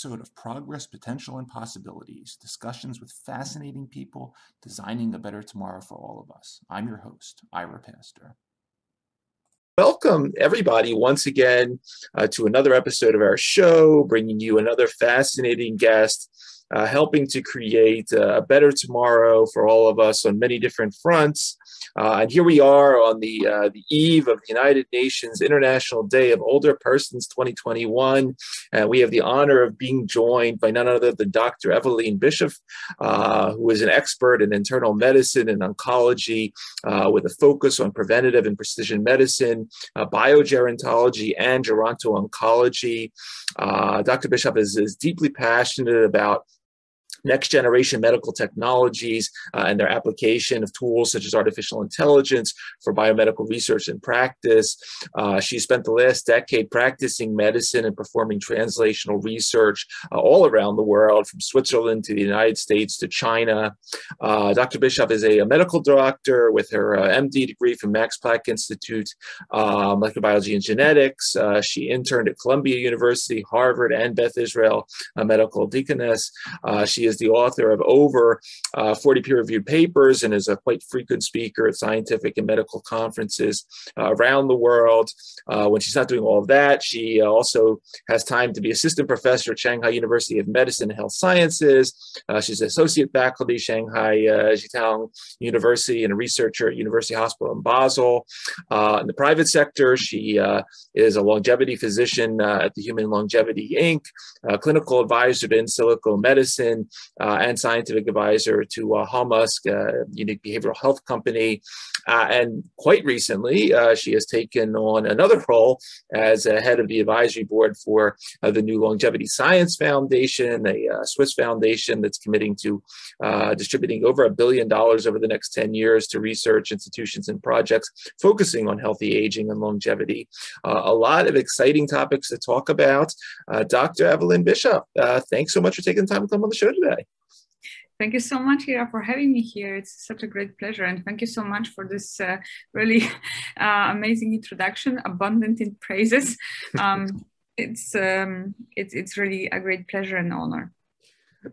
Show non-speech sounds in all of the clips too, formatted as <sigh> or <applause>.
episode of Progress, Potential, and Possibilities discussions with fascinating people designing a better tomorrow for all of us. I'm your host, Ira Pastor. Welcome, everybody, once again uh, to another episode of our show, bringing you another fascinating guest. Uh, helping to create a better tomorrow for all of us on many different fronts. Uh, and here we are on the uh, the eve of the United Nations International Day of Older Persons 2021. And we have the honor of being joined by none other than Dr. Evelyne Bischof, uh, who is an expert in internal medicine and oncology uh, with a focus on preventative and precision medicine, uh, biogerontology, and geronto-oncology. Uh, Dr. Bischof is, is deeply passionate about next generation medical technologies uh, and their application of tools such as artificial intelligence for biomedical research and practice. Uh, she spent the last decade practicing medicine and performing translational research uh, all around the world, from Switzerland to the United States to China. Uh, Dr. Bischof is a, a, medical doctor with her uh, MD degree from Max Planck Institute, uh, molecular biology and genetics. she interned at Columbia University, Harvard, and Beth Israel Medical Deaconess. she is the author of over uh, 40 peer-reviewed papers and is a quite frequent speaker at scientific and medical conferences uh, around the world. Uh, when she's not doing all of that, she uh, also has time to be assistant professor at Shanghai University of Medicine and Health Sciences. Uh, she's associate faculty Shanghai uh, University and a researcher at University Hospital in Basel. in the private sector, she is a longevity physician at the Human Longevity Inc., clinical advisor to Insilico Medicine, and scientific advisor to uh, Holmusk, a unique behavioral health company. Uh, and quite recently, uh, she has taken on another role as a head of the advisory board for uh, the new Longevity Science Foundation, a uh, Swiss foundation that's committing to distributing over a billion dollars over the next 10 years to research institutions and projects focusing on healthy aging and longevity. a lot of exciting topics to talk about. Dr. Evelyne Bischof, thanks so much for taking the time to come on the show today. Thank you so much, Ira, for having me here. It's such a great pleasure. And thank you so much for this uh, really <laughs> uh, amazing introduction, abundant in praises. Um, <laughs> it's, um, it's, it's really a great pleasure and honor.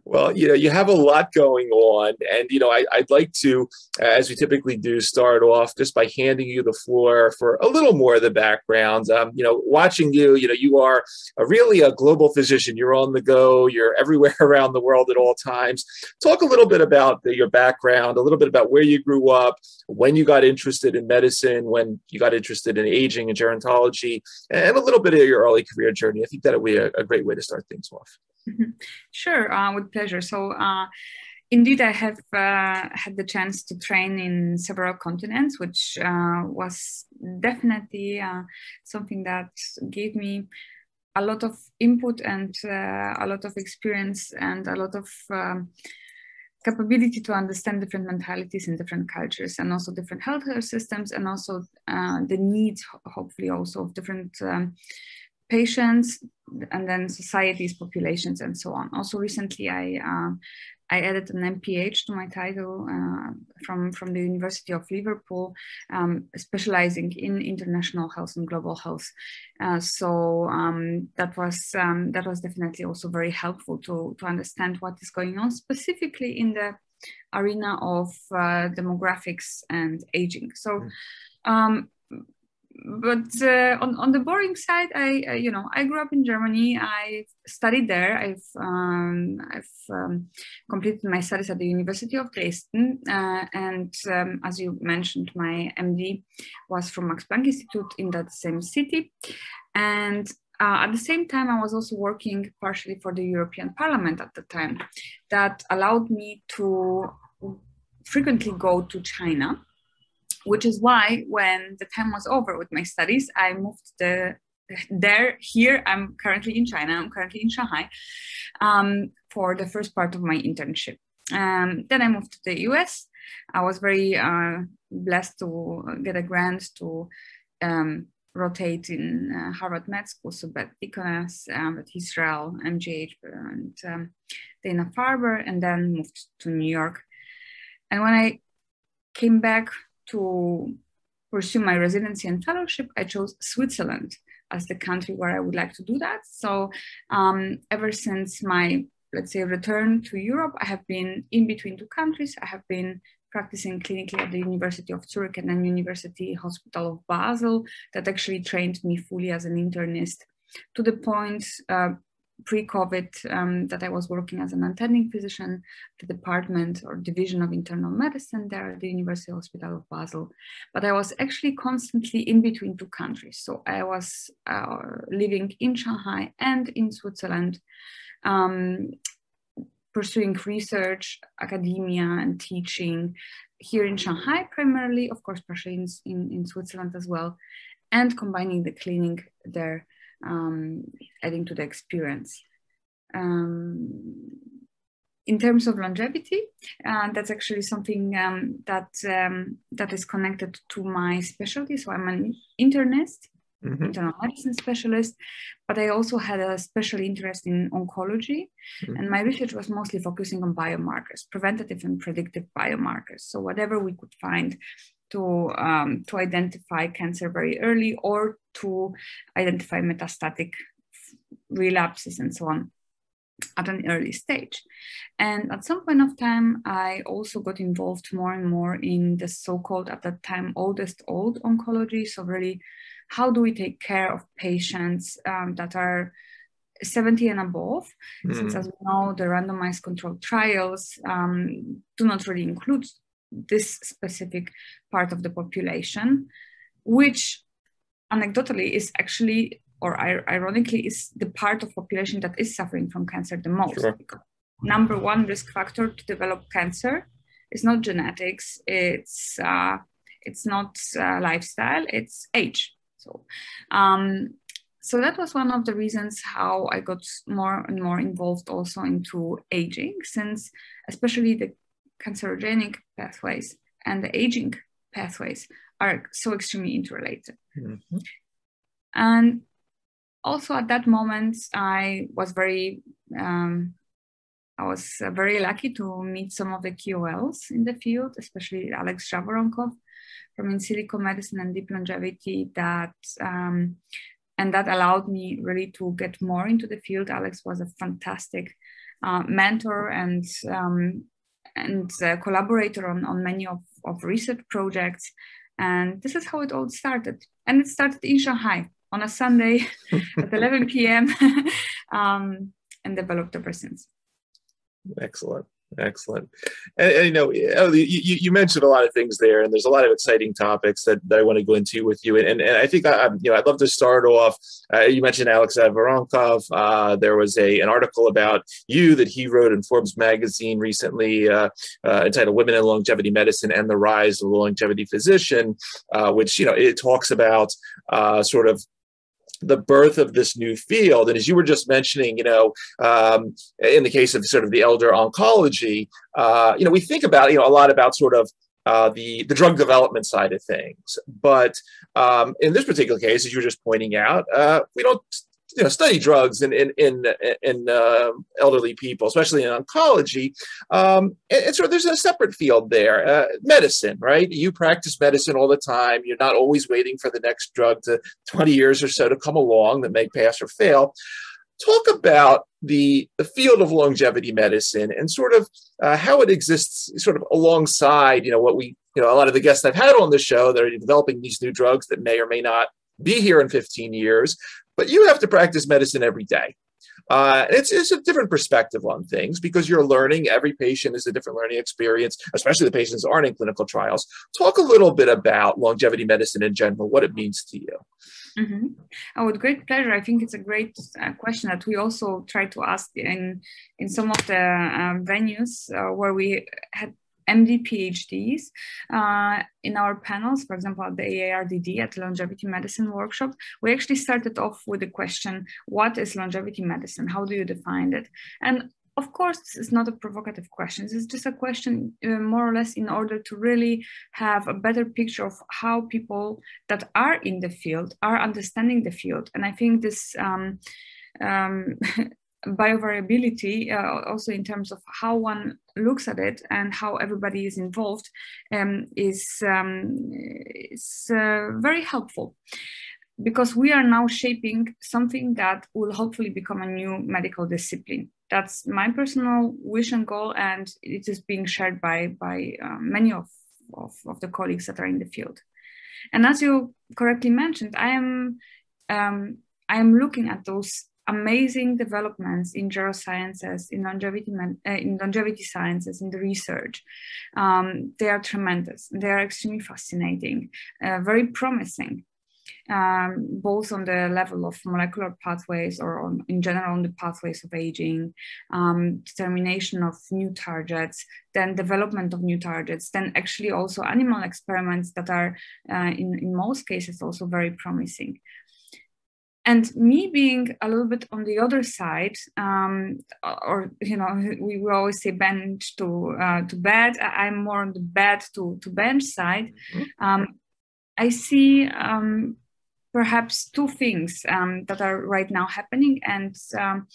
Well, you know, you have a lot going on. And, you know, I, would like to, as we typically do, start off just by handing you the floor for a little more of the background. Um, you know, watching you, you know, you are a, really a global physician. You're on the go, you're everywhere <laughs> around the world at all times. Talk a little bit about the, your background, a little bit about where you grew up, when you got interested in medicine, when you got interested in aging and gerontology, and a little bit of your early career journey. I think that would be a, a great way to start things off. Sure, uh, with pleasure. So, uh, indeed, I have uh, had the chance to train in several continents, which uh, was definitely uh, something that gave me a lot of input and uh, a lot of experience and a lot of um, capability to understand different mentalities in different cultures and also different healthcare systems and also the needs, hopefully, also of different. Um, patients and then societies, populations, and so on. Also, recently I uh, I added an MPH to my title uh, from from the University of Liverpool, um, specializing in international health and global health. Uh, so um, that was um, that was definitely also very helpful to to understand what is going on specifically in the arena of uh, demographics and aging. So. But uh, on, on the boring side I, I, you know i grew up in germany. I studied there. I've um, i've um, completed my studies at the university of dresden. Uh, and um, as you mentioned my md was from max planck institute in that same city. And uh, at the same time, I was also working partially for the European Parliament at the time. That allowed me to frequently go to China which is why when the time was over with my studies, I moved the there here i'm currently in china i'm currently in shanghai um, for the first part of my internship. Um, then i moved to the us i was very uh, blessed to get a grant to um, rotate in uh, harvard med school so Beth Deaconess um, at israel mgh and um, dana farber and then moved to new york. And when i came back to pursue my residency and fellowship, I chose Switzerland as the country where I would like to do that. So um, ever since my, let's say, return to Europe, I have been in between two countries. I have been practicing clinically at the University of Zurich and then University Hospital of Basel that actually trained me fully as an internist to the point uh, pre-COVID um, that I was working as an attending physician at the department or division of internal medicine there at the University Hospital of Basel. But I was actually constantly in between two countries. So I was uh, living in Shanghai and in Switzerland, um, pursuing research, academia, and teaching here in Shanghai primarily, of course, partially in, in, in Switzerland as well, and combining the clinic there um, adding to the experience. Um, in terms of longevity, uh, that's actually something um, that um, that is connected to my specialty. So I'm an internist, mm-hmm. internal medicine specialist, but I also had a special interest in oncology, mm-hmm. and my research was mostly focusing on biomarkers, preventative and predictive biomarkers. So whatever we could find to, um, to identify cancer very early or to identify metastatic relapses and so on at an early stage. And at some point of time, I also got involved more and more in the so-called, at that time, oldest old oncology. So really, how do we take care of patients um, that are 70 and above, mm. since as we know, the randomized controlled trials um, do not really include this specific part of the population, which anecdotally is actually or ironically is the part of population that is suffering from cancer the most. Sure. Number one risk factor to develop cancer is not genetics, it's uh, it's not uh, lifestyle, it's age. So, um, so that was one of the reasons how I got more and more involved also into aging, since especially the cancerogenic pathways and the aging pathways are so extremely interrelated. Mm-hmm. And also at that moment, I was very, um, I was uh, very lucky to meet some of the KOLs in the field, especially Alex Zhavoronkov from Insilico Medicine and Deep Longevity. That um, and that allowed me really to get more into the field. Alex was a fantastic uh, mentor and um, and collaborator on, on many of, of research projects. And this is how it all started. And it started in Shanghai on a Sunday <laughs> at 11 p.m. <laughs> um, and developed ever since. Excellent. Excellent. And, and, you know, oh, you, you, mentioned a lot of things there, and there's a lot of exciting topics that, that I want to go into with you. And, and I think I, you know I'd love to start off. Uh, you mentioned Alex Zhavoronkov. Uh, there was a an article about you that he wrote in Forbes magazine recently, uh, uh entitled "Women in Longevity Medicine and the Rise of the Longevity Physician," uh, which you know it talks about uh, sort of the birth of this new field. And as you were just mentioning, you know, um, in the case of sort of the elder oncology, uh, you know, we think about, you know, a lot about sort of uh, the the drug development side of things, but um, in this particular case, as you were just pointing out, uh, we don't you know study drugs in in in, in uh, elderly people, especially in oncology. Um, and, and, so there's a separate field there, uh, medicine, right? You practice medicine all the time. You're not always waiting for the next drug to 20 years or so to come along that may pass or fail. Talk about the, the field of longevity medicine and sort of uh, how it exists sort of alongside, you know, what we, you know, a lot of the guests I've had on the show that are developing these new drugs that may or may not be here in 15 years, but you have to practice medicine every day. Uh, it's, it's a different perspective on things because you're learning. Every patient is a different learning experience, especially the patients aren't in clinical trials. Talk a little bit about longevity medicine in general, what it means to you. Mm-hmm. Oh, with great pleasure. I think it's a great uh, question that we also try to ask in in some of the uh, venues uh, where we had MD PhDs uh, in our panels, for example, at the AARDD at Longevity Medicine Workshop, we actually started off with the question, what is longevity medicine? How do you define it? And of course, this is not a provocative question. This is just a question uh, more or less in order to really have a better picture of how people that are in the field are understanding the field. And I think this um, um, <laughs> biovariability, uh, also in terms of how one looks at it and how everybody is involved, um, is, um, is uh, very helpful because we are now shaping something that will hopefully become a new medical discipline. That's my personal wish and goal, and it is being shared by, by uh, many of, of, of, the colleagues that are in the field. And as you correctly mentioned, I am um, I am looking at those amazing developments in neurosciences, in longevity, uh, in longevity sciences, in the research. Um, they are tremendous. They are extremely fascinating, uh, very promising. Um, both on the level of molecular pathways or on, in general on the pathways of aging, um, determination of new targets, then development of new targets, then actually also animal experiments that are uh, in, in most cases also very promising and me being a little bit on the other side um, or you know we, we always say bench to uh, to bed i'm more on the bed to to bench side mm-hmm. um, i see um, perhaps two things um, that are right now happening and um,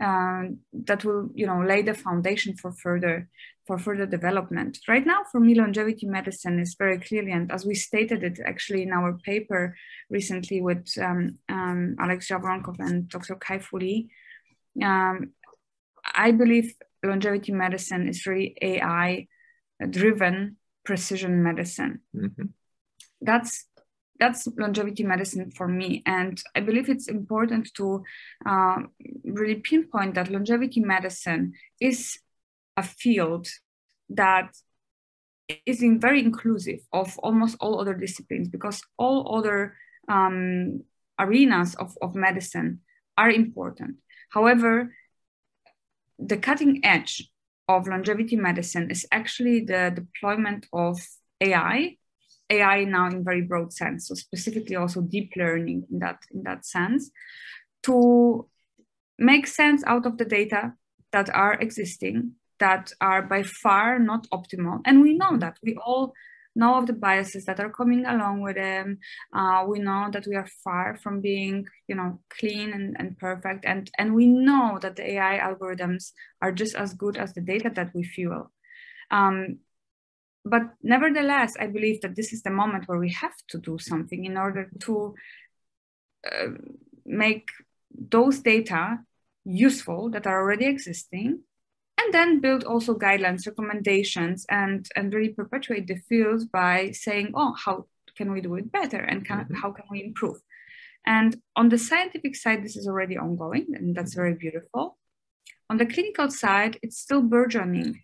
uh, that will you know lay the foundation for further for further development. Right now, for me, longevity medicine is very clearly, and as we stated it actually in our paper recently with um, um, Alex and Dr. Kai Fu Lee, um, I believe longevity medicine is really AI driven precision medicine. Mm-hmm. That's that's longevity medicine for me. And I believe it's important to uh, really pinpoint that longevity medicine is a field that is in very inclusive of almost all other disciplines because all other um, arenas of, of medicine are important. However, the cutting edge of longevity medicine is actually the deployment of AI, AI now in very broad sense, so specifically also deep learning in that in that sense, to make sense out of the data that are existing that are by far not optimal. And we know that. We all know of the biases that are coming along with them. Uh, we know that we are far from being, you know, clean and, and perfect. And, and we know that the AI algorithms are just as good as the data that we fuel. Um, but nevertheless, I believe that this is the moment where we have to do something in order to uh, make those data useful that are already existing and then build also guidelines, recommendations, and, and really perpetuate the field by saying, oh, how can we do it better and can, mm-hmm. how can we improve? And on the scientific side, this is already ongoing, and that's very beautiful. On the clinical side, it's still burgeoning.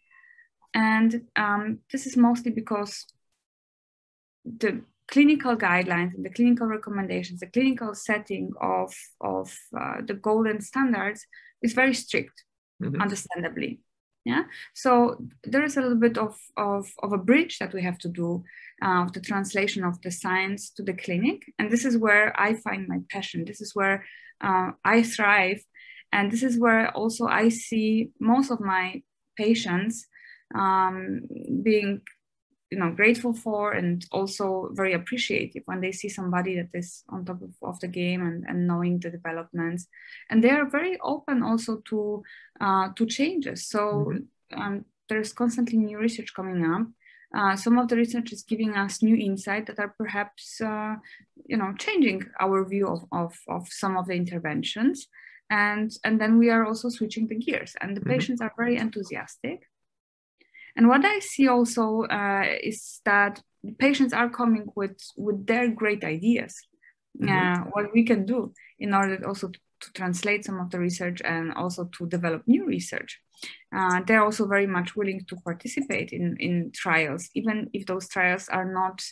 And um, this is mostly because the clinical guidelines and the clinical recommendations, the clinical setting of, of uh, the golden standards is very strict, mm-hmm. understandably yeah? So there is a little bit of, of, of a bridge that we have to do uh, of the translation of the science to the clinic. And this is where i find my passion. This is where uh, i thrive. And this is where also i see most of my patients um, being you know grateful for and also very appreciative when they see somebody that is on top of, of the game and, and knowing the developments. And they are very open also to uh, to changes. So mm-hmm. um, there's constantly new research coming up. Uh, some of the research is giving us new insight that are perhaps uh, you know changing our view of, of, of some of the interventions. And and then we are also switching the gears. And the mm-hmm. patients are very enthusiastic and what I see also uh, is that patients are coming with with their great ideas, mm-hmm. uh, what we can do in order also to, to, translate some of the research and also to develop new research. Uh, they're also very much willing to participate in in trials, even if those trials are not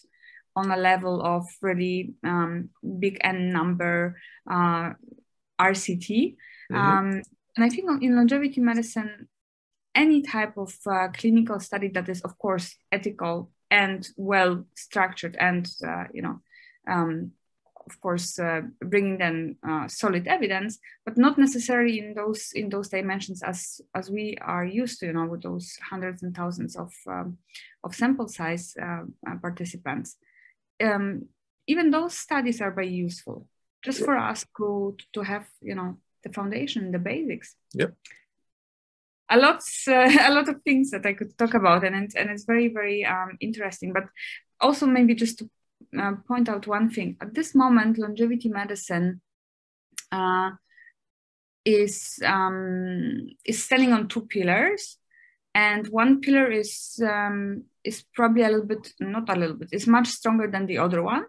on a level of really um, big n number uh, RCT. Mm-hmm. Um, and I think in longevity medicine, any type of uh, clinical study that is, of course, ethical and well structured, and uh, you know, um, of course, uh, bringing then uh, solid evidence, but not necessarily in those in those dimensions as as we are used to, you know, with those hundreds and thousands of um, of sample size uh, uh, participants. Um, even those studies are very useful, just for us to to have, you know, the foundation, the basics. Yep. A lot, uh, <laughs> a lot of things that I could talk about, and it's, and it's very, very um, interesting. But also maybe just to uh, point out one thing: at this moment, longevity medicine uh, is um, is standing on two pillars, and one pillar is um, is probably a little bit, not a little bit, is much stronger than the other one.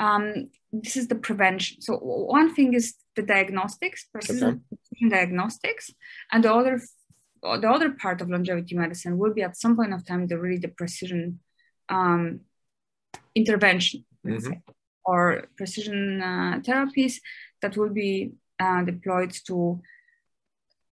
Um, this is the prevention. So one thing is the diagnostics, precision, okay. diagnostics, and the other the other part of longevity medicine will be at some point of time the really the precision um, intervention mm-hmm. or precision uh, therapies that will be uh, deployed to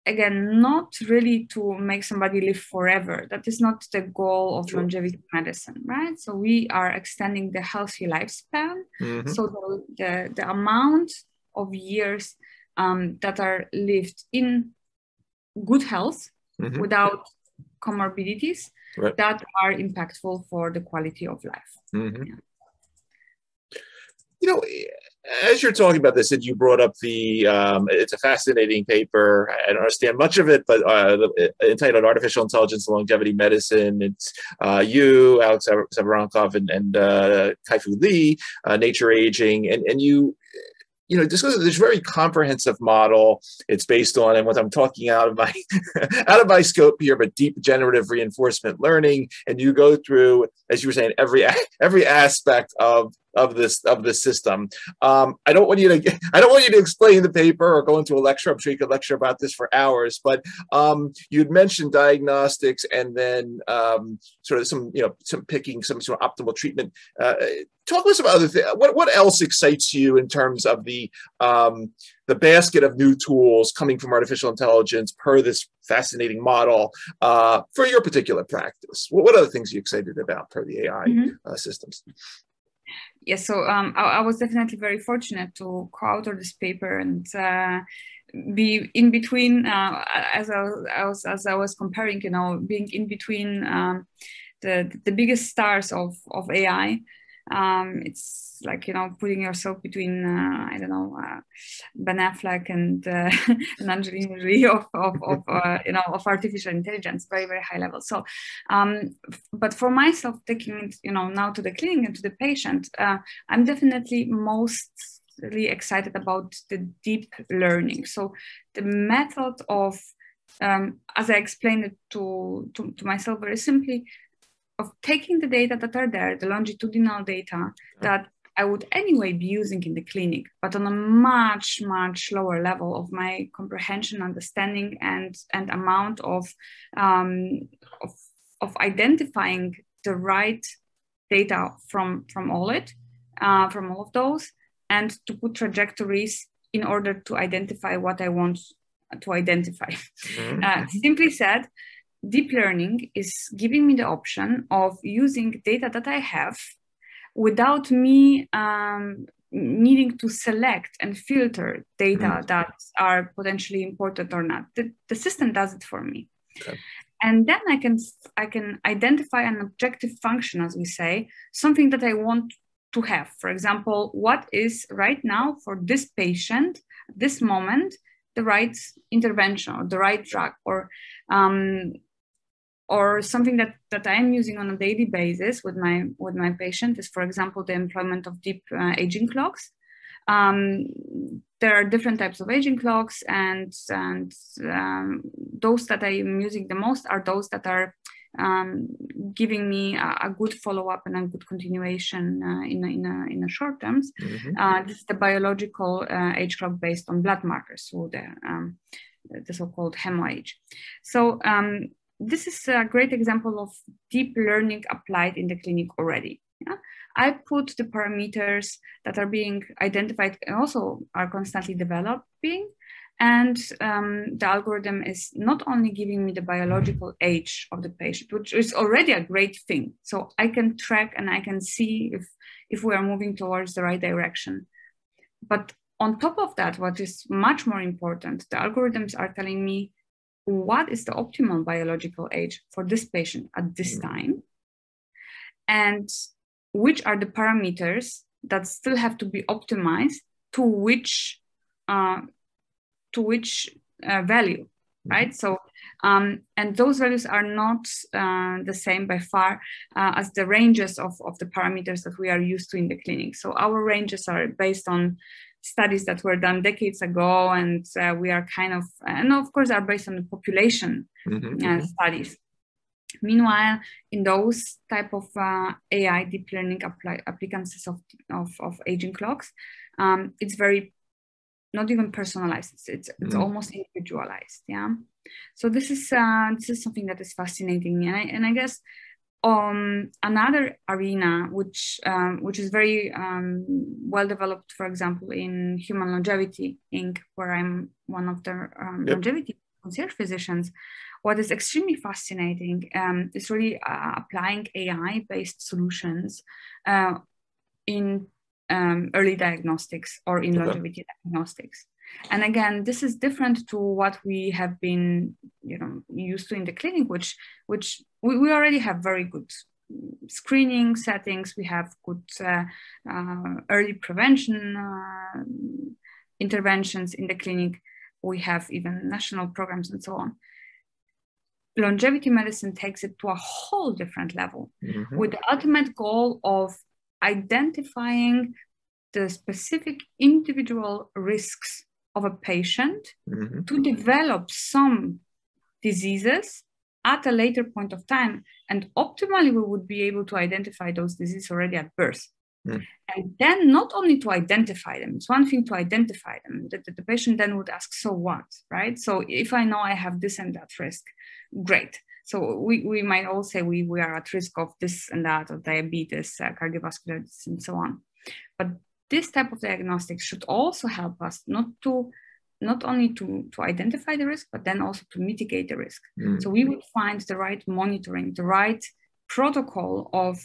again not really to make somebody live forever that is not the goal of sure. longevity medicine right so we are extending the healthy lifespan mm-hmm. so the, the, the, amount of years um, that are lived in good health mm-hmm. without comorbidities right. that are impactful for the quality of life mm-hmm. yeah. you know as you're talking about this, and you brought up the, um, it's a fascinating paper. I don't understand much of it, but uh, entitled "Artificial Intelligence and Longevity Medicine." It's uh, you, Alex Zhavoronkov, and, and uh, Kai-Fu Lee, uh, Nature Aging, and and you you know, this is this very comprehensive model. It's based on, and what I'm talking out of my <laughs> out of my scope here, but deep generative reinforcement learning. And you go through, as you were saying, every <laughs> every aspect of of this of the system. Um, I don't want you to <laughs> I don't want you to explain the paper or go into a lecture. I'm sure you could lecture about this for hours. But um, you'd mentioned diagnostics and then um, sort of some you know some picking some sort of optimal treatment. Uh, talk to us about other things. What what else excites you in terms of the um, the basket of new tools coming from artificial intelligence per this fascinating model uh, for your particular practice? What, what other things are you excited about per the AI mm-hmm. uh, systems? Yes, so um, I, I, was definitely very fortunate to co-author this paper and uh, be in between uh, as, I, I, was as I was comparing, you know, being in between um, the the biggest stars of of AI um, it's like you know putting yourself between uh, I don't know uh, Ben Affleck and uh, <laughs> and Angelina Jolie of of, of uh, you know of artificial intelligence, very very high level. So, um, but for myself, taking it you know now to the clinic and to the patient, uh, I'm definitely most really excited about the deep learning. So the method of um, as I explained it to, to, to myself very simply, of taking the data that are there, the longitudinal data that I would anyway be using in the clinic, but on a much, much lower level of my comprehension, understanding, and, and amount of, um, of, of identifying the right data from, from all it, uh, from all of those, and to put trajectories in order to identify what I want to identify. Mm-hmm. Uh, simply said, deep learning is giving me the option of using data that I have without me um, needing to select and filter data mm. that are potentially important or not. The, the system does it for me. Okay. And then I can I can identify an objective function, as we say, something that I want to have. For example, what is right now for this patient, this moment, the right intervention or the right drug, or um, or something that, that I'm using on a daily basis with my with my patient is, for example, the employment of deep uh, aging clocks. Um, there are different types of aging clocks, and and um, those that I am using the most are those that are um, giving me a, a good follow up and a good continuation uh, in, a, in, a, in a short terms. Mm-hmm. Uh, this is the biological uh, age clock based on blood markers, so the um, the so-called HEMO-age. So um, this is a great example of deep learning applied in the clinic already. Yeah? I put the parameters that are being identified and also are constantly developing. And um, the algorithm is not only giving me the biological age of the patient, which is already a great thing. So I can track and I can see if, if we are moving towards the right direction. But on top of that, what is much more important, the algorithms are telling me what is the optimal biological age for this patient at this mm. time and which are the parameters that still have to be optimized to which uh, to which uh, value, mm-hmm. right? So, um, and those values are not uh, the same by far uh, as the ranges of, of the parameters that we are used to in the clinic. So our ranges are based on studies that were done decades ago, and uh, we are kind of, and of course, are based on the population mm-hmm, uh, mm-hmm. studies. Meanwhile, in those type of uh, AI deep learning apply, applicances of, of, of aging clocks, um, it's very not even personalized. It's it's, it's mm. almost individualized. Yeah. So this is uh, this is something that is fascinating, and I, and I guess um, another arena which um, which is very um, well developed, for example, in Human Longevity Inc., where I'm one of the um, yep. longevity concierge physicians. What is extremely fascinating um, is really uh, applying AI-based solutions uh, in um, early diagnostics or in okay. longevity diagnostics. And again, this is different to what we have been, you know, used to in the clinic, which which we, we already have very good screening settings. We have good uh, uh, early prevention uh, interventions in the clinic. We have even national programs and so on. Longevity medicine takes it to a whole different level mm-hmm. with the ultimate goal of identifying the specific individual risks of a patient mm-hmm. to develop some diseases at a later point of time. And optimally, we would be able to identify those diseases already at birth. Mm. And then not only to identify them, it's one thing to identify them, that the, patient then would ask, so what, right? So if I know I have this and that risk, great. So we, we might all say we, we are at risk of this and that, of diabetes, uh, cardiovascular disease, and so on. But this type of diagnostics should also help us not to not only to, to identify the risk, but then also to mitigate the risk. Mm. So we would find the right monitoring, the right protocol of,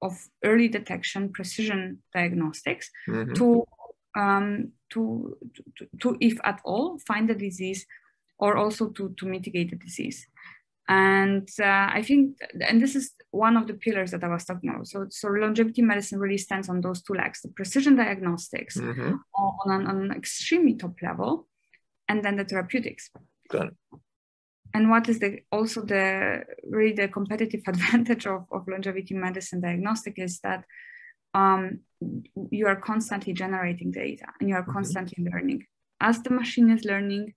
of early detection, precision diagnostics mm-hmm. to, um, to, to, to, if at all, find the disease or also to, to mitigate the disease. And uh, I think, and this is one of the pillars that I was talking about. So, so longevity medicine really stands on those two legs: the precision diagnostics mm-hmm. on, an, on an extremely top level, and then the therapeutics. Got it. And what is the also the really the competitive <laughs> advantage of, of longevity medicine diagnostic is that um, you are constantly generating data and you are mm-hmm. constantly mm-hmm. learning. As the machine is learning,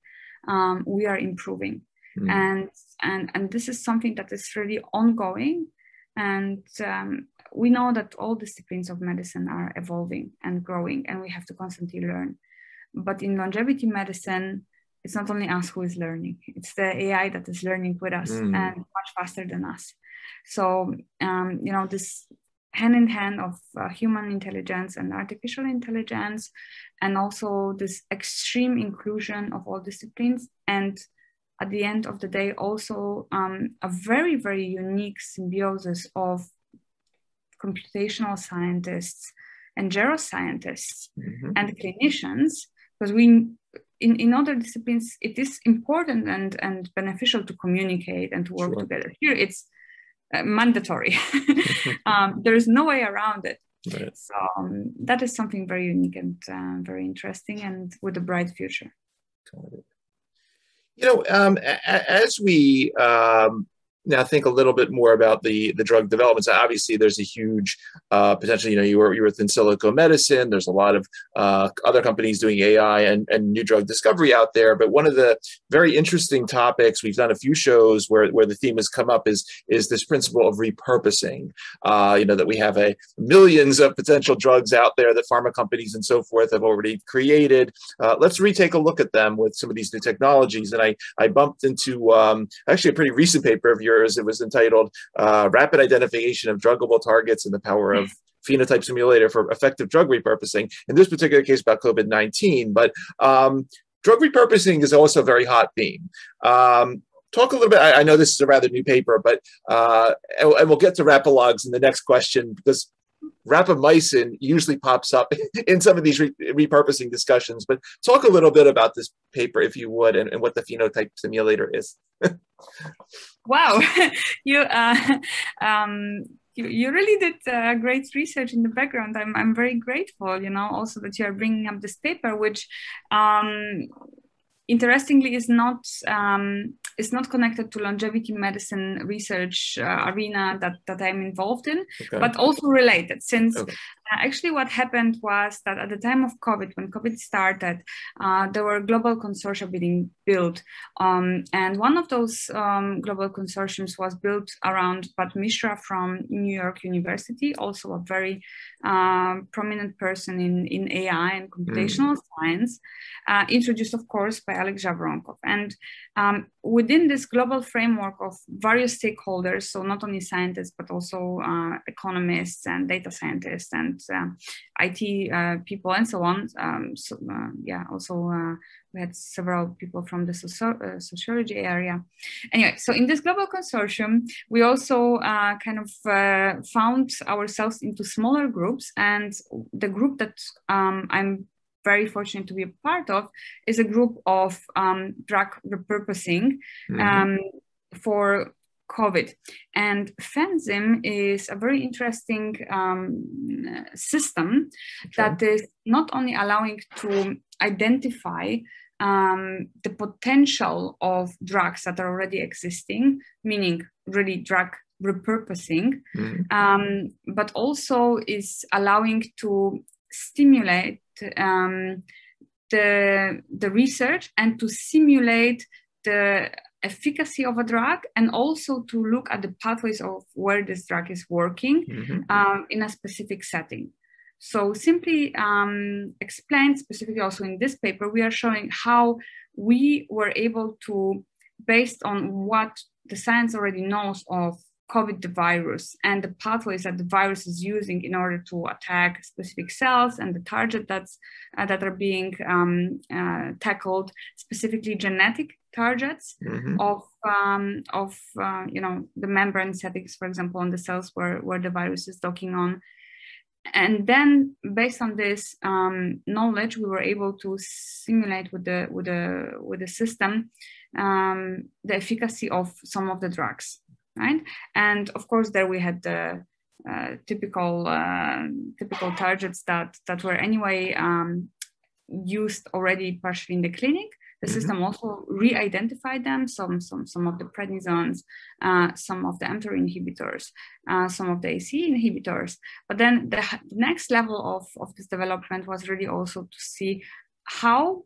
um, we are improving mm. and and and this is something that is really ongoing and um, we know that all disciplines of medicine are evolving and growing and we have to constantly learn but in longevity medicine it's not only us who is learning it's the ai that is learning with us mm. and much faster than us so um, you know this hand in hand of uh, human intelligence and artificial intelligence and also this extreme inclusion of all disciplines and at the end of the day also um, a very, very unique symbiosis of computational scientists and geroscientists mm-hmm. and clinicians, because we in, in other disciplines it is important and, and beneficial to communicate and to work sure. together. Here it's uh, mandatory. <laughs> um, there is no way around it. Right. So um, that is something very unique and uh, very interesting and with a bright future. You know, um, as we um, now think a little bit more about the the drug developments. Obviously, there's a huge uh, potential. You know, you were you were with Insilico Medicine. There's a lot of uh, other companies doing AI and, and new drug discovery out there. But one of the very interesting topics we've done a few shows where where the theme has come up is is this principle of repurposing. Uh, you know that we have a millions of potential drugs out there that pharma companies and so forth have already created. Uh, let's retake a look at them with some of these new technologies. And I I bumped into um, actually a pretty recent paper of yours years. It was entitled uh, Rapid Identification of Druggable Targets and the Power of <laughs> Phenotype Simulator for Effective Drug Repurposing. In this particular case, about COVID 19. But um, drug repurposing is also a very hot theme. Um, talk a little bit. I, I, know this is a rather new paper, but uh, and, and, we'll get to rapalogs in the next question because rapamycin usually pops up <laughs> in some of these re- repurposing discussions. But talk a little bit about this paper, if you would, and, and what the phenotype simulator is. <laughs> wow, <laughs> you, uh, <laughs> um, you you really did uh, great research in the background. I'm I'm very grateful. You know, also that you are bringing up this paper, which. Um, interestingly is not um, is not connected to longevity medicine research uh, arena that that I'm involved in, okay. but also related. Since okay. Actually what happened was that at the time of COVID, when COVID started, uh, there were global consortia being built, um, and one of those um, global consortiums was built around Bud Mishra from New York University, also a very uh, prominent person in in AI and computational mm. science, uh, introduced of course by Alex Zhavoronkov, and um, within this global framework of various stakeholders, so not only scientists, but also uh, economists and data scientists and uh, IT uh, people and so on. Um, so, uh, yeah, also uh, we had several people from the socio sociology area. Anyway, so in this global consortium, we also kind of found ourselves into smaller groups and the group that um, I'm very fortunate to be a part of is a group of um, drug repurposing mm-hmm. um, for COVID. And PHENSIM is a very interesting um, system that is not only allowing to identify um, the potential of drugs that are already existing, meaning really drug repurposing, mm-hmm. um, but also is allowing to stimulate um, the, the research and to simulate the efficacy of a drug and also to look at the pathways of where this drug is working mm-hmm. um, in a specific setting. So simply um, explained specifically also in this paper, we are showing how we were able to, based on what the science already knows of COVID the virus and the pathways that the virus is using in order to attack specific cells and the target that's uh, that are being um, uh, tackled, specifically genetic targets mm-hmm. of um, of uh, you know the membrane settings, for example, on the cells where where the virus is docking on. And then, based on this um, knowledge, we were able to simulate with the with the with the system um, the efficacy of some of the drugs right? And of course, there we had the uh, typical uh, typical targets that that were anyway um, used already partially in the clinic. The mm-hmm. system also re-identified them, some, some, some of the prednisones, uh, some of the mTOR inhibitors, uh, some of the ACE inhibitors. But then the, the next level of, of this development was really also to see how,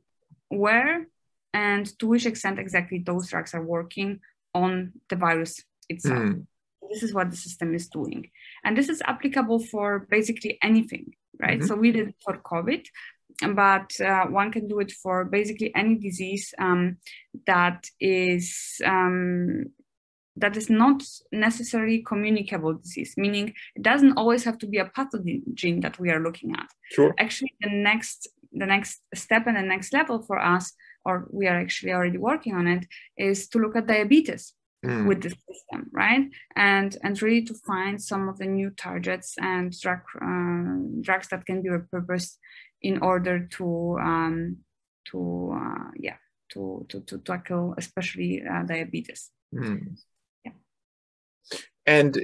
where, and to which extent exactly those drugs are working on the virus itself. Mm. This is what the system is doing. And this is applicable for basically anything, right? Mm-hmm. So we did it for COVID, but uh, one can do it for basically any disease um, that is um, that is not necessarily communicable disease, meaning it doesn't always have to be a pathogen gene that we are looking at. Sure. Actually, the next the next step and the next level for us, or we are actually already working on it, is to look at diabetes mm. with the system, right? And and really to find some of the new targets and drug uh, drugs that can be repurposed in order to um, to uh, yeah to, to to tackle especially uh, diabetes. Mm. Yeah. And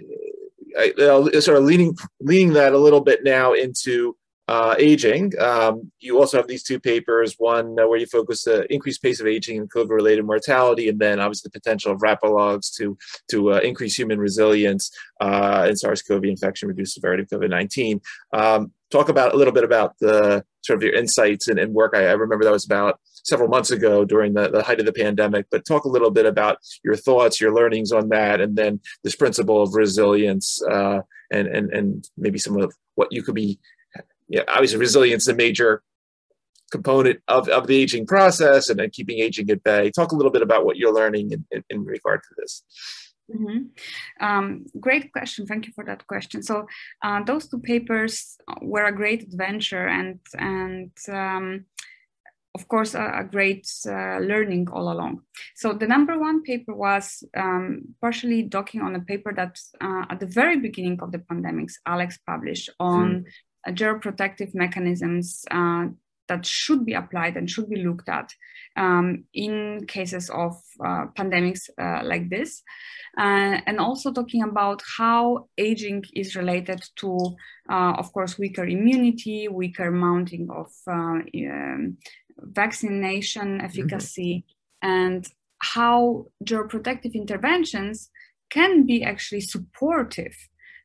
I, sort of leaning leaning that a little bit now into uh, aging. Um, you also have these two papers, one uh, where you focus the increased pace of aging and COVID-related mortality, and then obviously the potential of rapalogs to, to uh, increase human resilience uh, in SARS-CoV infection, reduce severity of COVID-19. Um, talk about a little bit about the sort of your insights and, and work. I, I, remember that was about several months ago during the, the height of the pandemic, but talk a little bit about your thoughts, your learnings on that, and then this principle of resilience uh, and, and, and maybe some of what you could be yeah, obviously resilience is a major component of, of the aging process and then keeping aging at bay. Talk a little bit about what you're learning in, in, in regard to this. Mm-hmm. Um, great question. Thank you for that question. So uh, those two papers were a great adventure and and um, of course a, a great uh, learning all along. So the number one paper was um, partially docking on a paper that uh, at the very beginning of the pandemics Alex published on mm geroprotective mechanisms uh, that should be applied and should be looked at um, in cases of uh, pandemics uh, like this. Uh, and also talking about how aging is related to, uh, of course, weaker immunity, weaker mounting of uh, um, vaccination efficacy, mm-hmm. and how geroprotective interventions can be actually supportive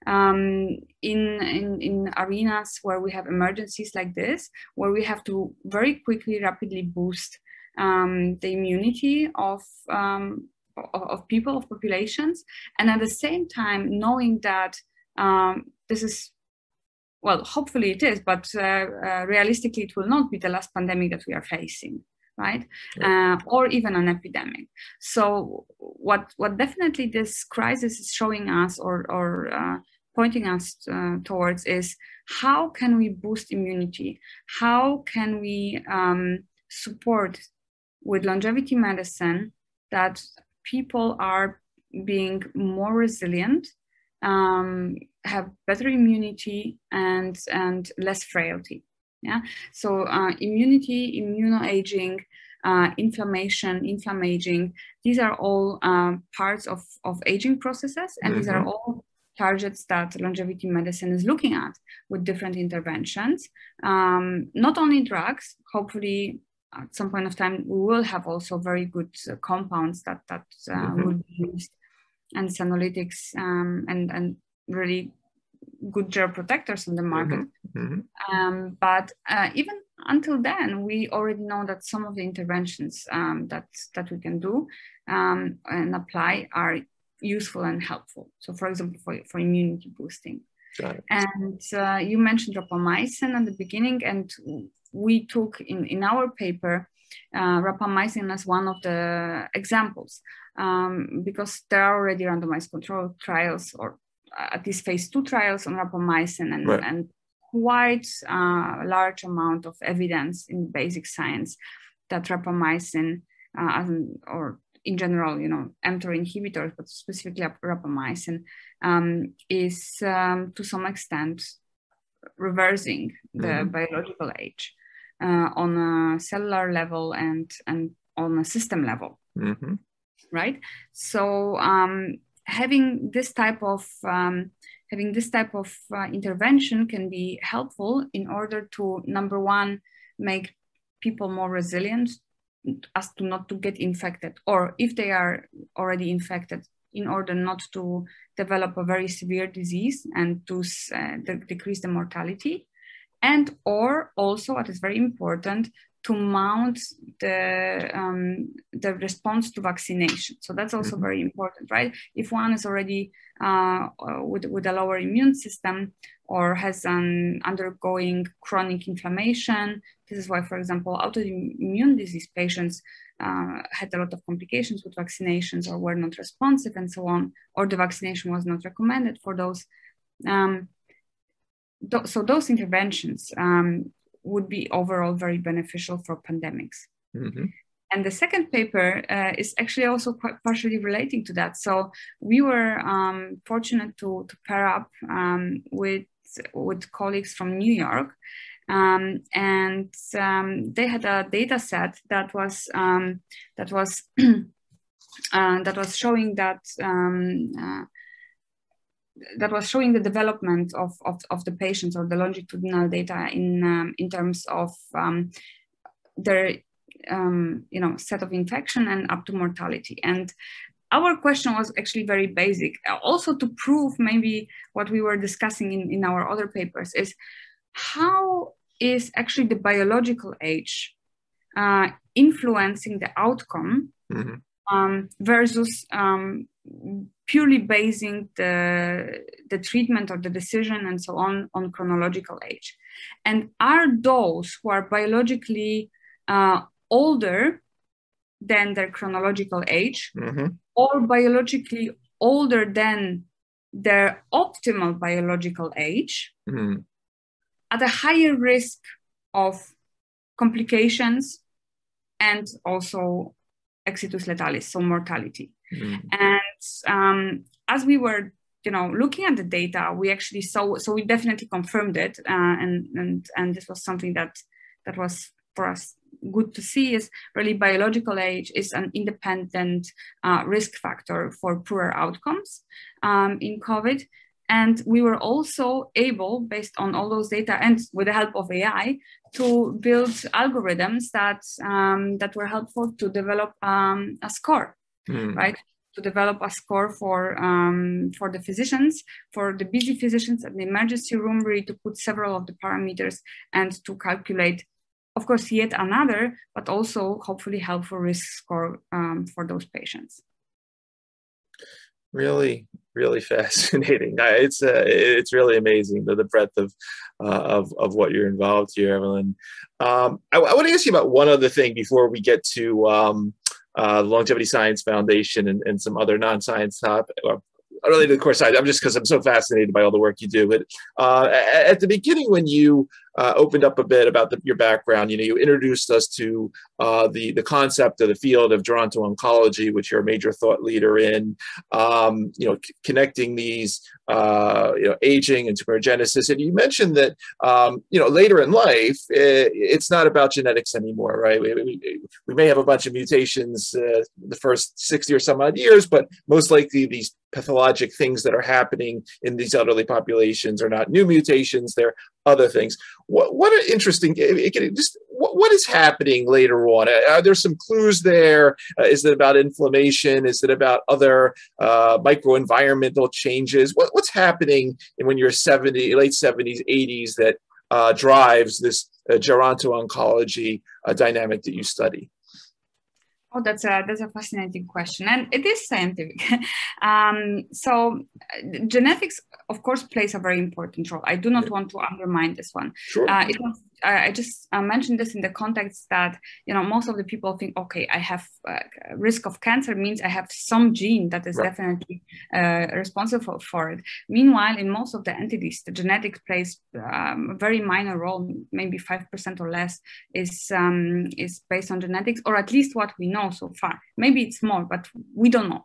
um, in, in, in arenas where we have emergencies like this, where we have to very quickly, rapidly boost um, the immunity of, um, of, people, of populations, and at the same time knowing that um, this is well, hopefully it is, but uh, uh, realistically, it will not be the last pandemic that we are facing right? Uh, or even an epidemic. So what what definitely this crisis is showing us or or uh, pointing us uh, towards is how can we boost immunity? How can we um, support with longevity medicine that people are being more resilient um, have better immunity and and less frailty yeah so uh, immunity immunoaging uh, inflammation inflammaging these are all um, parts of of aging processes and mm-hmm. these are mm-hmm. all targets that longevity medicine is looking at with different interventions um, not only drugs hopefully at some point of time we will have also very good uh, compounds that that uh, mm-hmm. will be used and senolytics um, and and really good geroprotectors on the market. Mm-hmm. Mm-hmm. Um, but uh, even until then, we already know that some of the interventions um, that that we can do um, and apply are useful and helpful. So, for example, for, for immunity boosting. And uh, you mentioned rapamycin at the beginning, and we took in, in our paper uh, rapamycin as one of the examples um, because there are already randomized control trials or at least phase two trials on rapamycin and, right. and quite uh, large amount of evidence in basic science that rapamycin uh, or in general, you know, mTOR inhibitors, but specifically rapamycin, um, is um, to some extent reversing the mm-hmm. biological age uh, on a cellular level and and on a system level, mm-hmm. right? So um, having this type of um, having this type of uh, intervention can be helpful in order to number one make people more resilient as to not to get infected or if they are already infected in order not to develop a very severe disease and to uh, de- decrease the mortality. And or also what is very important to mount the um, the response to vaccination. So that's also mm-hmm. very important, right? If one is already uh, uh, with with a lower immune system or has an undergoing chronic inflammation, this is why, for example, autoimmune disease patients uh, had a lot of complications with vaccinations or were not responsive and so on, or the vaccination was not recommended for those. Um, th- so those interventions um, would be overall very beneficial for pandemics. Mm-hmm. And the second paper uh, is actually also quite partially relating to that. So we were um, fortunate to, to pair up um, with, with colleagues from New York. Um, and um, they had a data set that was um, that was <clears throat> uh, that was showing that um, uh, that was showing the development of, of, of the patients or the longitudinal data in, um, in terms of um, their um, you know, set of infection and up to mortality. And our question was actually very basic. Also to prove maybe what we were discussing in, in our other papers is how is actually the biological age uh, influencing the outcome mm-hmm. um, versus um, purely basing the, the treatment or the decision and so on on chronological age. And are those who are biologically uh, older than their chronological age mm-hmm. or biologically older than their optimal biological age mm-hmm. at a higher risk of complications and also exitus letalis, so mortality. Mm. And um, as we were, you know, looking at the data, we actually saw. So we definitely confirmed it, uh, and and and this was something that that was for us good to see. Is really biological age is an independent uh, risk factor for poorer outcomes um, in COVID. And we were also able, based on all those data and with the help of AI, to build algorithms that um, that were helpful to develop um, a score, mm. right? To develop a score for um, for the physicians, for the busy physicians at the emergency room, really to put several of the parameters and to calculate, of course, yet another, but also hopefully helpful risk score um, for those patients. Really really <laughs> fascinating. It's uh, it's really amazing the, the breadth of uh, of of what you're involved here Evelyne. Um, I, I, want to ask you about one other thing before we get to um, uh, longevity science foundation and, and some other non-science topic related to the course i'm just because i'm so fascinated by all the work you do but uh, at the beginning when you uh, opened up a bit about the, your background. You know, you introduced us to uh, the the concept of the field of geronto-oncology, which you're a major thought leader in. Um, you know, c- connecting these, uh, you know, aging and tumorigenesis. And you mentioned that, um, you know, later in life, it, it's not about genetics anymore, right? We, we, we, may have a bunch of mutations uh, the first 60 or some odd years, but most likely these pathologic things that are happening in these elderly populations are not new mutations; they're other things. What, what an interesting, it, just what, what is happening later on? Are there some clues there? Uh, is it about inflammation? Is it about other uh, microenvironmental changes? What, what's happening when you're 70, late 70s, 80s that uh, drives this uh, geronto-oncology uh, dynamic that you study? Oh, that's a that's a fascinating question, and it is scientific. <laughs> um, so, uh, genetics, of course, plays a very important role. I do not want to undermine this one. Sure. Uh, it was I just mentioned this in the context that you know most of the people think, okay, I have uh, risk of cancer means I have some gene that is right. definitely uh, responsible for it. Meanwhile, in most of the entities, the genetics plays um, a very minor role, maybe five percent or less is um, is based on genetics, or at least what we know so far. Maybe it's more, but we don't know.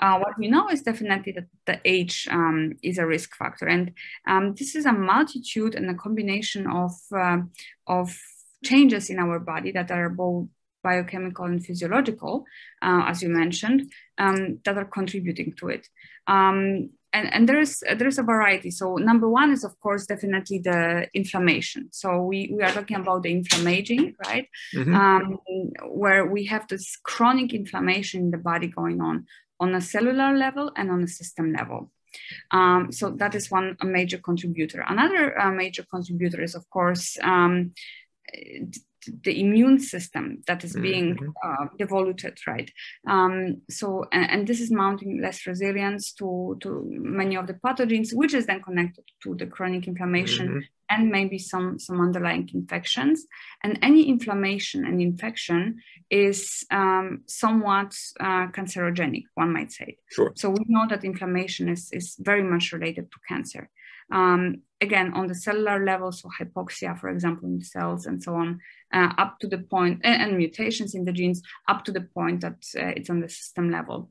Uh, what we know is definitely that the age um, is a risk factor, and um, this is a multitude and a combination of uh, of changes in our body that are both biochemical and physiological, uh, as you mentioned, um, that are contributing to it. Um, and, and there's there's a variety. So number one is of course definitely the inflammation. So we, we are talking about the inflammaging, right? Mm-hmm. Um, where we have this chronic inflammation in the body going on on a cellular level and on a system level. Um, so that is one a major contributor. Another uh, major contributor is, of course, um, the immune system that is being mm-hmm. uh, devoluted, right? Um, so, and, and, this is mounting less resilience to, to many of the pathogens, which is then connected to the chronic inflammation mm-hmm and maybe some, some underlying infections. And any inflammation and infection is um, somewhat uh, cancerogenic, one might say. Sure. So we know that inflammation is, is very much related to cancer. Um, again, on the cellular level, so hypoxia, for example, in the cells and so on, uh, up to the point, and, and, mutations in the genes, up to the point that uh, it's on the system level.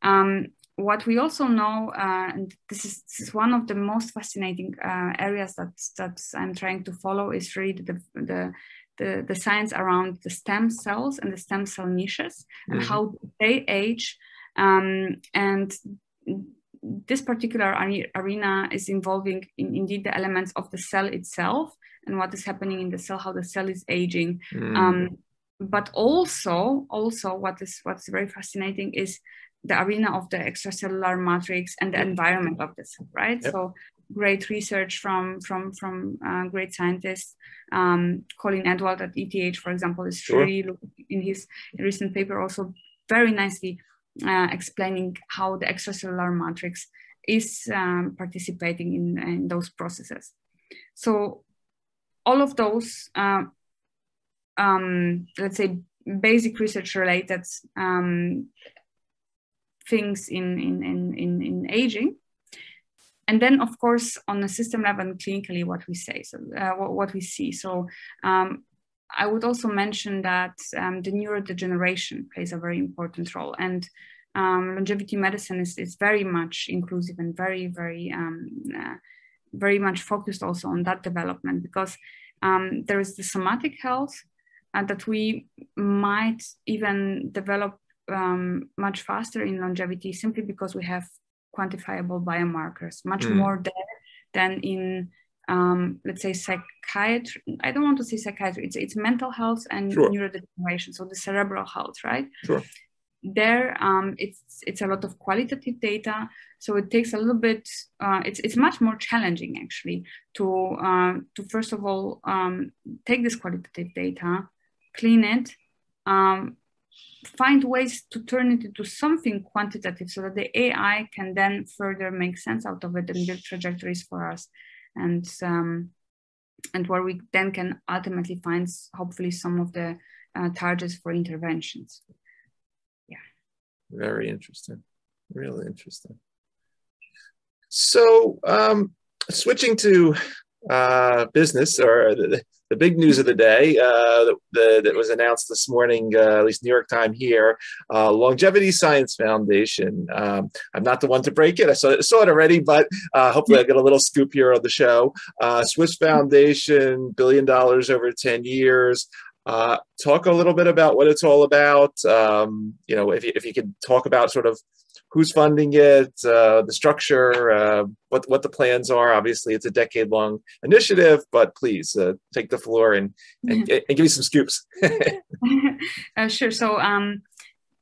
Um, what we also know, uh, and this is, this is, one of the most fascinating uh, areas that that I'm trying to follow, is really the, the the, the science around the stem cells and the stem cell niches and mm-hmm. how they age. Um, and this particular arena is involving in, indeed the elements of the cell itself and what is happening in the cell, how the cell is aging. Mm. Um, but also, also what is what's very fascinating is the arena of the extracellular matrix and the environment of this, right? Yep. So great research from from from uh, great scientists. Um, Colin Edward at ETH, for example, is sure. really in his recent paper also very nicely uh, explaining how the extracellular matrix is um, participating in, in, those processes. So all of those, uh, um, let's say, basic research related um, things in, in, in, in, in aging. And then, of course, on a system level and clinically, what we say, so uh, what, what, we see. So um, I would also mention that um, the neurodegeneration plays a very important role. And um, longevity medicine is, is very much inclusive and very, very, um, uh, very much focused also on that development because um, there is the somatic health uh, that we might even develop um, much faster in longevity simply because we have quantifiable biomarkers, much mm. more there than in um, let's say psychiatry. I don't want to say psychiatry. It's it's mental health and sure. neurodegeneration. So the cerebral health, right? Sure. There, um, it's it's a lot of qualitative data. So it takes a little bit. Uh, it's it's much more challenging actually to uh, to first of all um, take this qualitative data, clean it, um, find ways to turn it into something quantitative so that the AI can then further make sense out of it and build trajectories for us and um, and where we then can ultimately find hopefully some of the uh, targets for interventions. Yeah. Very interesting. Really interesting. So um, switching to uh, business or the, the big news of the day uh, the, that was announced this morning, uh, at least New York time here, uh, Longevity Science Foundation. Um, I'm not the one to break it. I saw, saw it already, but uh, hopefully I get a little scoop here on the show. Uh, Swiss Foundation, billion dollars over 10 years. Uh, talk a little bit about what it's all about. Um, you know, if you, if you could talk about sort of who's funding it, uh, the structure, uh, what what the plans are. Obviously, it's a decade long initiative, but please uh, take the floor and and, and, give me some scoops. <laughs> <laughs> Uh, sure. So. Um,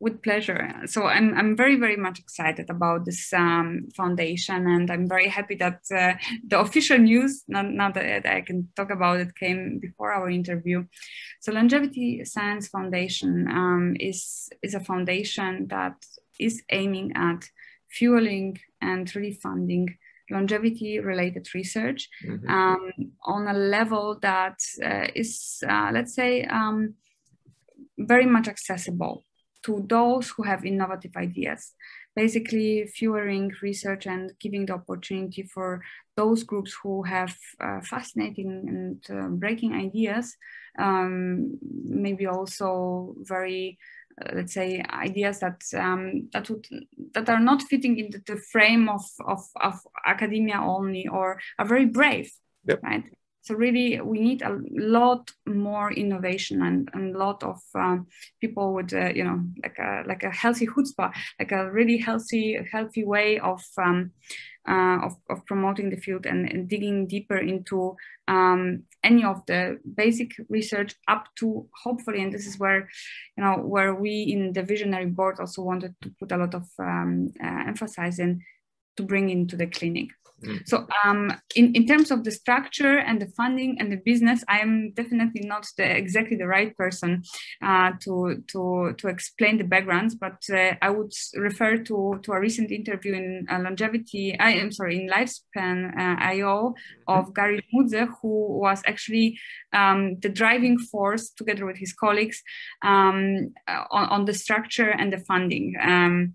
with pleasure. So I'm, I'm very, very much excited about this um, foundation, and I'm very happy that uh, the official news, not, not that I can talk about it, came before our interview. So Longevity Science Foundation um, is is a foundation that is aiming at fueling and really funding longevity related research mm-hmm. um, on a level that uh, is, uh, let's say, um, very much accessible to those who have innovative ideas. Basically, fueling research and giving the opportunity for those groups who have uh, fascinating and uh, breaking ideas, um, maybe also very let's say ideas that um, that would that are not fitting into the frame of, of, of academia only or are very brave yep. right so really we need a lot more innovation and a lot of uh, people with uh, you know like a like a healthy chutzpah like a really healthy healthy way of um, uh, of, of promoting the field and, and digging deeper into um, any of the basic research up to hopefully, and this is where, you know, where we in the visionary board also wanted to put a lot of um, uh, emphasis in to bring into the clinic. Mm. So um, in, in terms of the structure and the funding and the business, I am definitely not the, exactly the right person uh, to, to, to explain the backgrounds, but uh, I would refer to, to a recent interview in uh, longevity, I am sorry, in Lifespan uh, IO of mm. Garri Zmudze, who was actually um, the driving force together with his colleagues um, on, on, the structure and the funding. Um,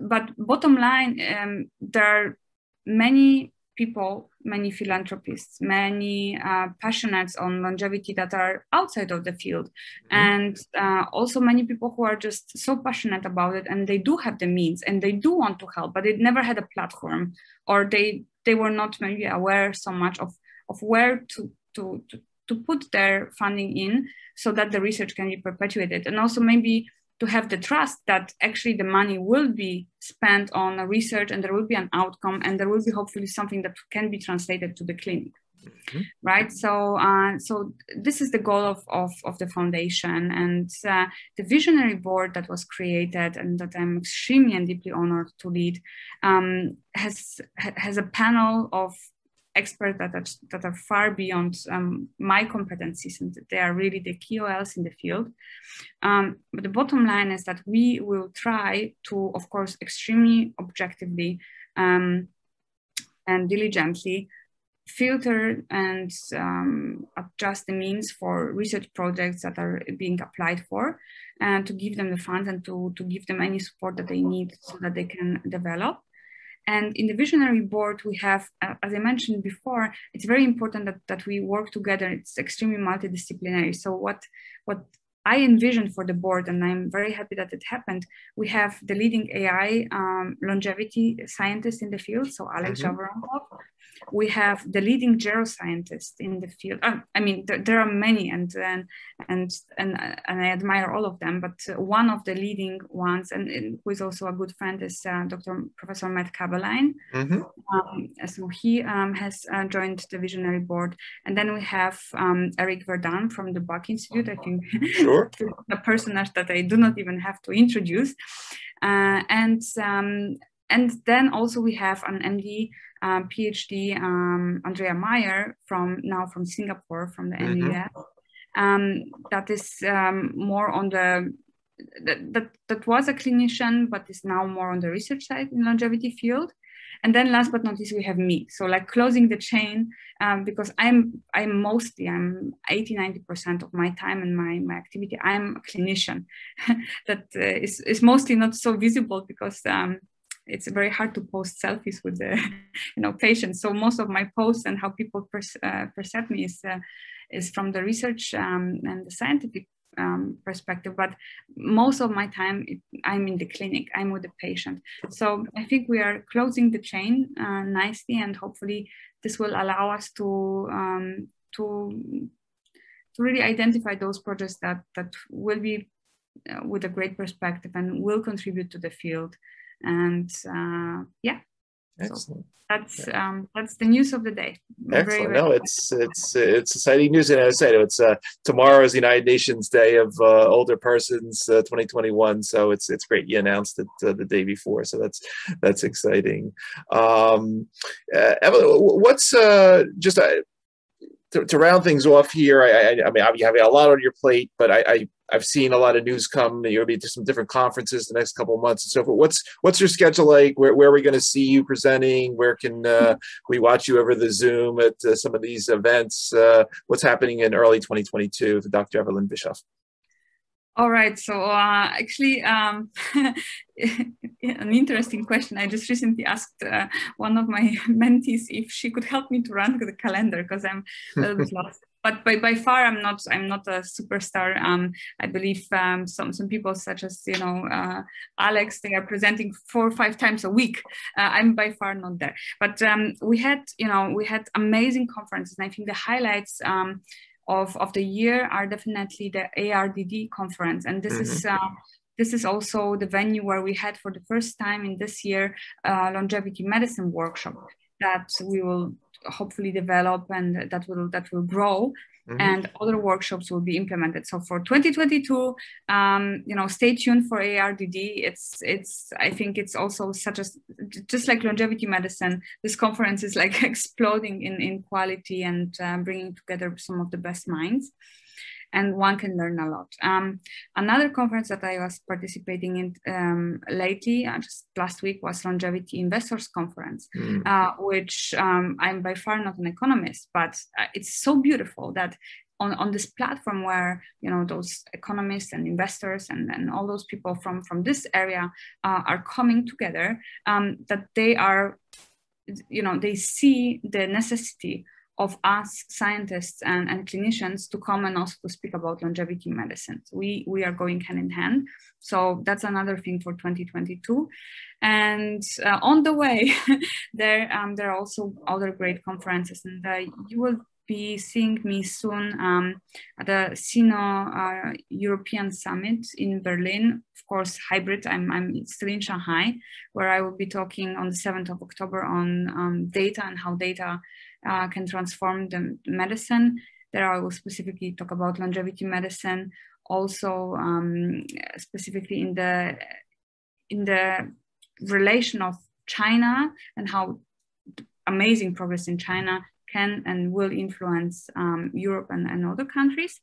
but bottom line, um, there are many people, many philanthropists, many uh, passionates on longevity that are outside of the field, mm-hmm. and uh, also many people who are just so passionate about it and they do have the means and they do want to help, but they never had a platform or they they were not maybe aware so much of of where to to to, to put their funding in so that the research can be perpetuated and also maybe to have the trust that actually the money will be spent on research and there will be an outcome and there will be hopefully something that can be translated to the clinic mm-hmm. right so uh, so this is the goal of, of, of the foundation and uh, the visionary board that was created and that i'm extremely and deeply honored to lead um, has has a panel of experts that are, that are far beyond um, my competencies and they are really the KOLs in the field. Um, but the bottom line is that we will try to, of course, extremely objectively um, and diligently filter and um, adjust the means for research projects that are being applied for and to give them the funds and to, to give them any support that they need so that they can develop. And in the visionary board, we have, uh, as I mentioned before, it's very important that, that we work together. It's extremely multidisciplinary. So what, what I envisioned for the board, and I'm very happy that it happened, we have the leading AI um, longevity scientist in the field, so Alex mm-hmm. We have the leading geroscientists in the field. Uh, I mean, there, there, are many, and and and and, and I admire all of them. But one of the leading ones, and, and who is also a good friend, is uh, Dr. Professor Matt Kaeberlein. Mm-hmm. Um, so he um, has uh, joined the visionary board, and then we have um, Eric Verdin from the Buck Institute. I think <laughs> sure. <laughs> a personage that I do not even have to introduce. Uh, and um, and then also we have an MD, um, PhD, um, Andrea Maier from now from Singapore from the mm-hmm. NUS. Um, that is um, more on the that, that that was a clinician, but is now more on the research side in longevity field. And then last but not least, we have me. So like closing the chain, um, because I'm I'm mostly I'm 80 90 percent of my time and my my activity. I'm a clinician <laughs> that uh, is is mostly not so visible because. Um, it's very hard to post selfies with the <laughs> you know patients so most of my posts and how people uh, perceive me is uh, is from the research um, and the scientific um, perspective, but most of my time it, I'm in the clinic, I'm with the patient. So I think we are closing the chain uh, nicely, and hopefully this will allow us to um, to to really identify those projects that that will be uh, with a great perspective and will contribute to the field. And uh, yeah, Excellent. So that's um, that's the news of the day. Excellent. Very, very no, it's it's it's exciting news, and as I said, it's uh, tomorrow is the United Nations Day of uh, Older Persons, uh, 2021. So it's it's great you announced it uh, the day before. So that's that's exciting. Um, uh, what's uh, just uh, to, to, round things off here? I, I, I mean, you have a lot on your plate, but I, I I've seen a lot of news come. You'll be to some different conferences the next couple of months and so forth. What's what's your schedule like? Where, where are we going to see you presenting? Where can uh, we watch you over the Zoom at uh, some of these events? Uh, what's happening in early 2022 with Dr. Evelyne Bischof? All right. So uh, actually, um, <laughs> an interesting question. I just recently asked uh, one of my <laughs> mentees if she could help me to run the calendar because I'm a little bit lost <laughs> but by, by far I'm not I'm not a superstar. Um, I believe um, some some people such as you know uh, Alex they are presenting four or five times a week. Uh, I'm by far not there. But um, we had you know we had amazing conferences, and I think the highlights. Of, of the year are definitely the ARDD conference, and this mm-hmm. is uh, this is also the venue where we had for the first time in this year uh, longevity medicine workshop that we will hopefully develop and that will that will grow mm-hmm. and other workshops will be implemented. So for 2022 um, you know stay tuned for ardd it's it's i think it's also such as just like longevity medicine this conference is like <laughs> exploding in in quality and uh, bringing together some of the best minds and one can learn a lot. Um, another conference that I was participating in um, lately, uh, just last week, was Longevity Investors Conference, mm. uh, which um, I'm by far not an economist, but uh, it's so beautiful that on, on this platform where you know those economists and investors and, and all those people from from this area uh, are coming together um, that they are you know they see the necessity of us scientists and, and clinicians to come and also to speak about longevity medicine. We, we are going hand in hand. So that's another thing for 2022. And uh, on the way, <laughs> there, um, there are also other great conferences and uh, you will be seeing me soon um, at the Sino uh, European Summit in Berlin. Of course, hybrid. I'm, I'm still in Shanghai, where I will be talking on the 7th of October on um, data and how data uh, can transform the medicine. There I will specifically talk about longevity medicine, also um, specifically in the in the relation of China and how amazing progress in China can and will influence um, Europe and, and other countries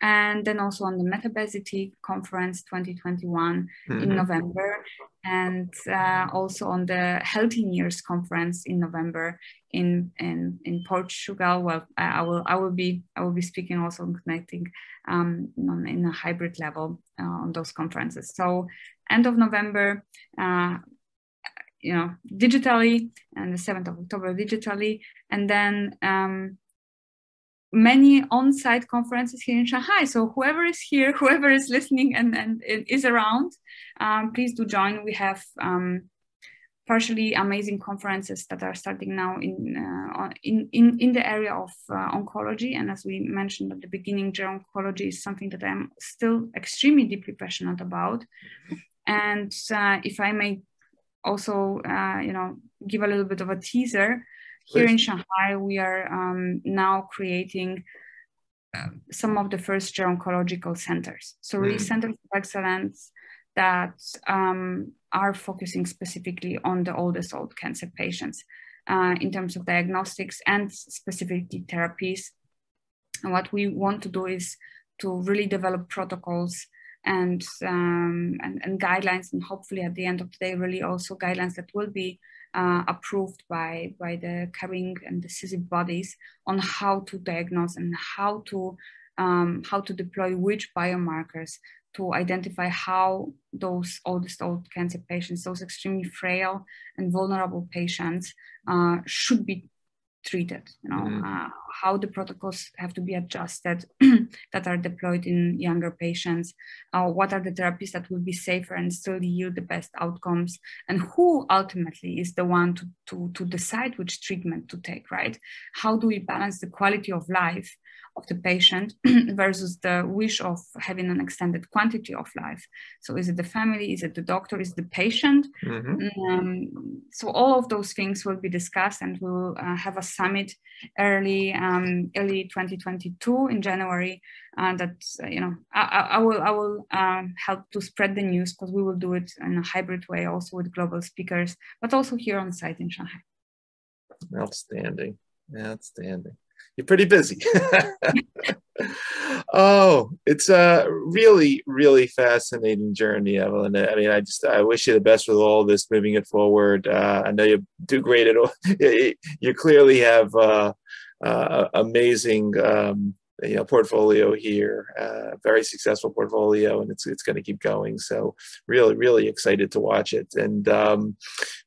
and then also on the Metabesity Conference 2021 mm-hmm. in November, and uh, also on the Healthy Years Conference in November in in, in Portugal. Well, I, will I will be I will be speaking also on connecting um, on, in a hybrid level uh, on those conferences. So end of November. Uh, you know, digitally, and the 7th of October digitally, and then um, many on-site conferences here in Shanghai. So whoever is here, <laughs> whoever is listening and, and is around, um, please do join. We have um, partially amazing conferences that are starting now in uh, in, in in the area of uh, oncology. And as we mentioned at the beginning, oncology is something that I'm still extremely deeply passionate about. And uh, if I may also, uh, you know, give a little bit of a teaser, here in Shanghai, we are um, now creating uh, some of the first geroncological centers. So really mm. centers of excellence that um, are focusing specifically on the oldest old cancer patients uh, in terms of diagnostics and specifically therapies. And what we want to do is to really develop protocols and, um, and, and guidelines, and hopefully at the end of the day, really also guidelines that will be uh, approved by, by the carrying and decisive bodies on how to diagnose and how to, um, how to deploy which biomarkers to identify how those oldest old cancer patients, those extremely frail and vulnerable patients, uh, should be treated. You know mm. uh, how the protocols have to be adjusted <clears throat> that are deployed in younger patients. Uh, what are the therapies that will be safer and still yield the best outcomes, and who ultimately is the one to to to decide which treatment to take. Right? How do we balance the quality of life of the patient <clears throat> versus the wish of having an extended quantity of life. So is it the family? Is it the doctor? Is it the patient? Mm-hmm. Um, so all of those things will be discussed, and we'll uh, have a summit early um, early 2022 in January. Uh, that uh, you know I, I, will I will um, help to spread the news because we will do it in a hybrid way, also with global speakers, but also here on site in Shanghai. Outstanding, outstanding you're pretty busy. oh, it's a really, really fascinating journey, Evelyne. I mean, I just I wish you the best with all this, moving it forward. Uh, I know you do great at all. <laughs> You clearly have uh, uh, amazing. Um, you know portfolio here uh, very successful portfolio and it's it's going to keep going so really really excited to watch it and um,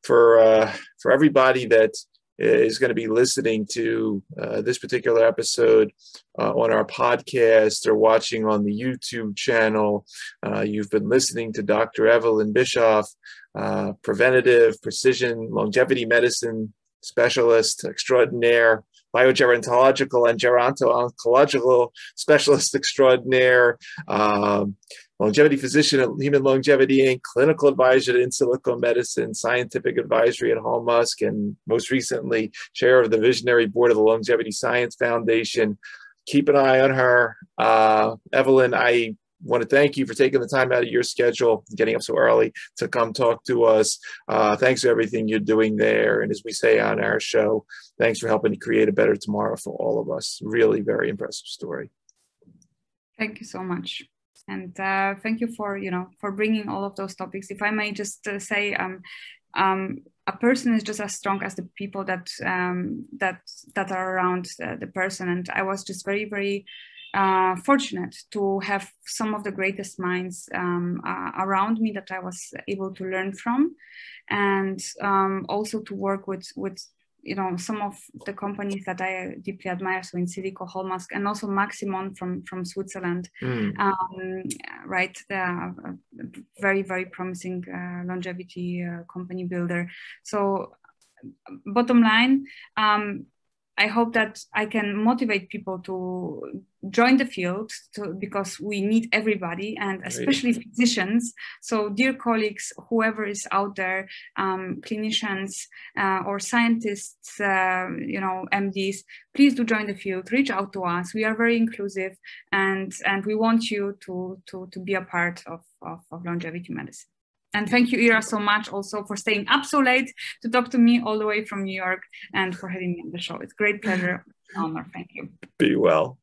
for uh, for everybody that is going to be listening to uh, this particular episode uh, on our podcast or watching on the YouTube channel. Uh, you've been listening to Dr. Evelyne Bischof, uh, preventative precision longevity medicine specialist extraordinaire, biogerontological and geronto-oncological specialist extraordinaire. Um, longevity physician at Human Longevity Inc., clinical advisor at Insilico Medicine, scientific advisory at Holmusk, and most recently, chair of the visionary board of the Longevity Science Foundation. Keep an eye on her. Uh, Evelyne, I want to thank you for taking the time out of your schedule, getting up so early to come talk to us. Uh, thanks for everything you're doing there. And as we say on our show, thanks for helping to create a better tomorrow for all of us. Really very impressive story. Thank you so much and uh, thank you for you know for bringing all of those topics. If i may just uh, say um, um, a person is just as strong as the people that um, that that are around the, person. And i was just very very uh, fortunate to have some of the greatest minds um, uh, around me that i was able to learn from. And um, also to work with with you know some of the companies that I deeply admire, so Insilico, Holmusk, and also Maximon from from Switzerland, mm. um, right? A very very promising uh, longevity uh, company builder. So bottom line, um, I hope that I can motivate people to join the field to, because we need everybody and especially right. physicians. So, dear colleagues, whoever is out there, um, clinicians uh, or scientists, uh, you know, MDs, please do join the field. Reach out to us. We are very inclusive, and and we want you to to to be a part of, of, of longevity medicine. And thank you, Ira, so much also for staying up so late to talk to me all the way from New York and for having me on the show. It's great pleasure, honor. Thank you. Be well.